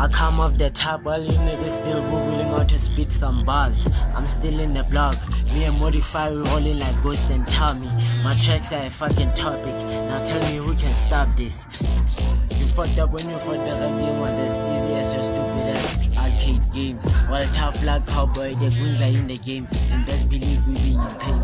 I come off the top while you niggas still googling how to spit some bars. I'm still in the block, Me and Modify we rolling like Ghost and Tommy. My tracks are a fucking topic. Now tell me who can stop this. You fucked up when you thought the rap game was as easy as your stupid ass arcade game. While tough like cowboy, the goons are in the game. And best believe we be in pain.